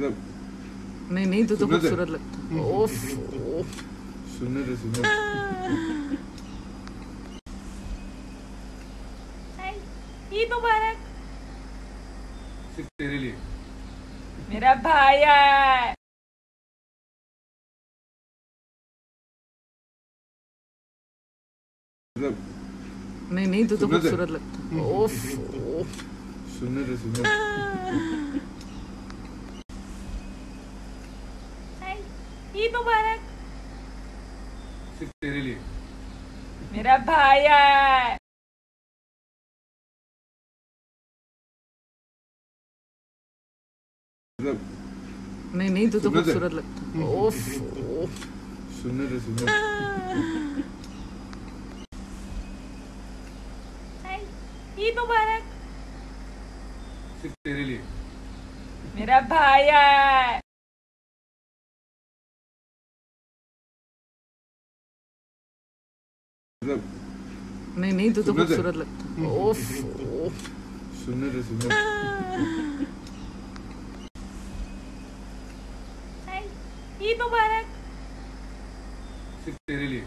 मतलब नहीं नहीं तू तो खूबसूरत लगता ओफ ओफ सुनने दे सुनने ईद मुबारक सिर्फ़ तेरे लिए मेरा भाई है। नहीं नहीं तू तो खूबसूरत लगता ओफ ओफ सुनने दे सुनने ईद मुबारक। सिर्फ़ तेरे लिए। मेरा भाई है। मतलब नहीं नहीं तू तो खूबसूरत लगता ओफ ओफ। सुनने दे सुनने ईद मुबारक। सिर्फ़ तेरे लिए। मेरा भाई है। नहीं नहीं तू तो खूबसूरत लगता ओफ ओफ सुनने दे सुनने ईद मुबारक सिर्फ़ तेरे लिए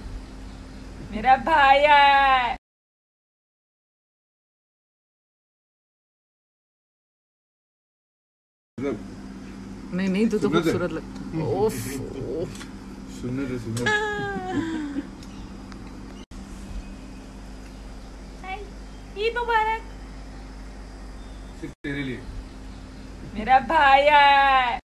मेरा भाई है नहीं नहीं तू तो खूबसूरत लगता ओफ ओफ सुनने दे सुनने ईद मुबारक। सिर्फ़ तेरे लिए। मेरा भाई है।